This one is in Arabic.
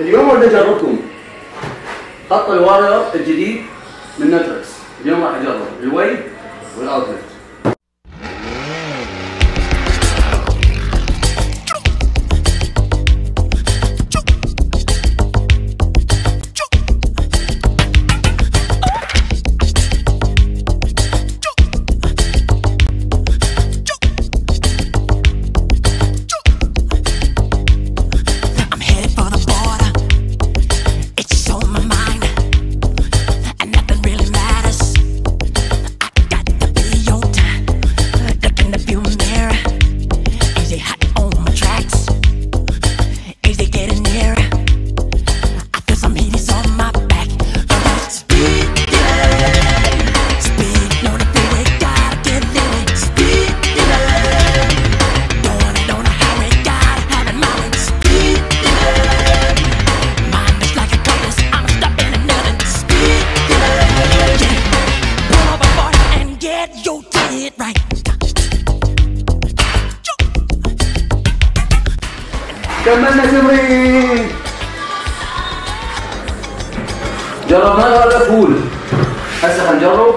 اليوم بدي أجربكم. خط الواير الجديد من نتركس اليوم راح أجرب. الوي والاوتلت كملنا تمرين جربناها ولا فول هسه حنجرب